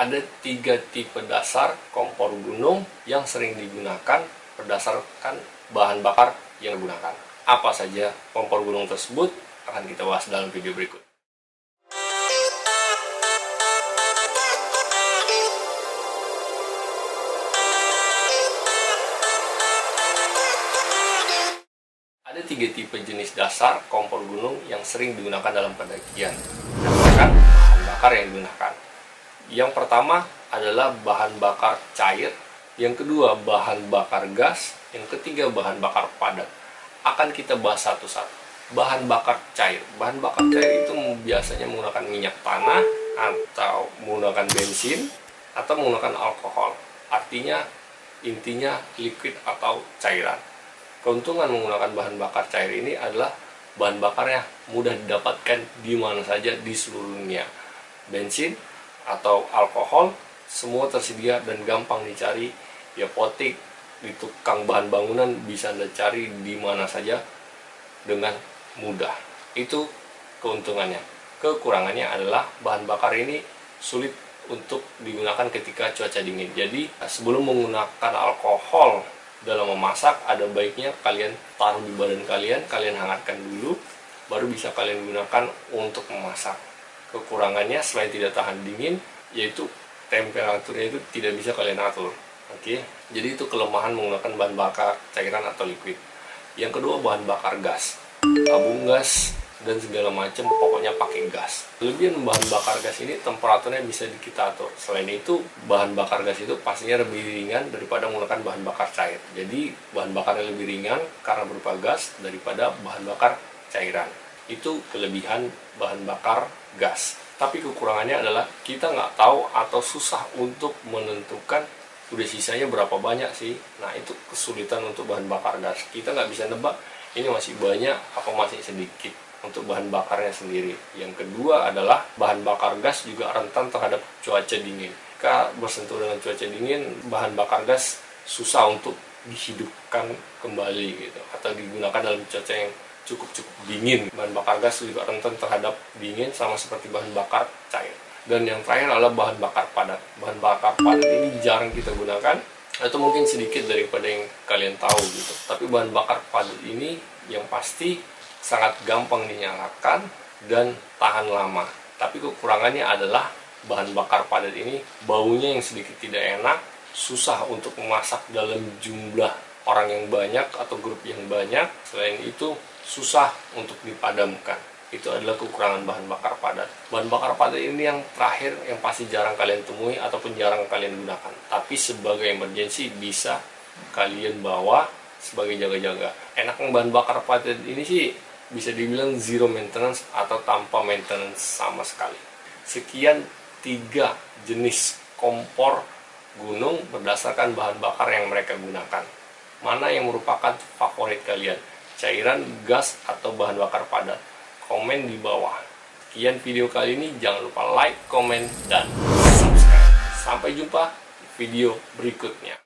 ada tiga tipe dasar kompor gunung yang sering digunakan berdasarkan bahan bakar yang digunakan. Apa saja kompor gunung tersebut akan kita bahas dalam video berikut. Ada tiga tipe jenis dasar kompor gunung yang sering digunakan dalam pendakian. Berdasarkan bahan bakar yang digunakan. Yang pertama adalah bahan bakar cair, yang kedua bahan bakar gas, yang ketiga bahan bakar padat. Akan kita bahas satu-satu. Bahan bakar cair. Bahan bakar cair itu biasanya menggunakan minyak tanah atau menggunakan bensin atau menggunakan alkohol. Artinya intinya liquid atau cairan. Keuntungan menggunakan bahan bakar cair ini adalah bahan bakarnya mudah didapatkan di mana saja di seluruh dunia. Bensin atau alkohol semua tersedia dan gampang dicari. Ya potik di tukang bahan bangunan bisa anda cari di mana saja dengan mudah. Itu keuntungannya. Kekurangannya adalah bahan bakar ini sulit untuk digunakan ketika cuaca dingin. Jadi sebelum menggunakan alkohol dalam memasak ada baiknya kalian taruh di badan kalian kalian hangatkan dulu baru bisa kalian gunakan untuk memasak kekurangannya selain tidak tahan dingin yaitu temperaturnya itu tidak bisa kalian atur. Oke? Jadi itu kelemahan menggunakan bahan bakar cairan atau liquid. Yang kedua bahan bakar gas. Tabung gas dan segala macam pokoknya pakai gas. Kelebihan bahan bakar gas ini temperaturnya bisa kita atur. Selain itu bahan bakar gas itu pastinya lebih ringan daripada menggunakan bahan bakar cair. Jadi bahan bakarnya lebih ringan karena berupa gas daripada bahan bakar cairan itu kelebihan bahan bakar gas tapi kekurangannya adalah kita nggak tahu atau susah untuk menentukan udah sisanya berapa banyak sih nah itu kesulitan untuk bahan bakar gas kita nggak bisa nebak ini masih banyak apa masih sedikit untuk bahan bakarnya sendiri. Yang kedua adalah bahan bakar gas juga rentan terhadap cuaca dingin. Jika bersentuh dengan cuaca dingin, bahan bakar gas susah untuk dihidupkan kembali gitu atau digunakan dalam cuaca yang cukup-cukup dingin. Bahan bakar gas juga rentan terhadap dingin sama seperti bahan bakar cair. Dan yang terakhir adalah bahan bakar padat. Bahan bakar padat ini jarang kita gunakan atau mungkin sedikit daripada yang kalian tahu gitu. Tapi bahan bakar padat ini yang pasti sangat gampang dinyalakan dan tahan lama. Tapi kekurangannya adalah bahan bakar padat ini baunya yang sedikit tidak enak, susah untuk memasak dalam jumlah orang yang banyak atau grup yang banyak. Selain itu susah untuk dipadamkan. Itu adalah kekurangan bahan bakar padat. Bahan bakar padat ini yang terakhir yang pasti jarang kalian temui ataupun jarang kalian gunakan. Tapi sebagai emergency bisa kalian bawa sebagai jaga-jaga. Enaknya bahan bakar padat ini sih bisa dibilang zero maintenance atau tanpa maintenance sama sekali. Sekian tiga jenis kompor gunung berdasarkan bahan bakar yang mereka gunakan. Mana yang merupakan favorit kalian? Cairan, gas, atau bahan bakar padat? Komen di bawah. Sekian video kali ini, jangan lupa like, komen, dan subscribe. Sampai jumpa video berikutnya.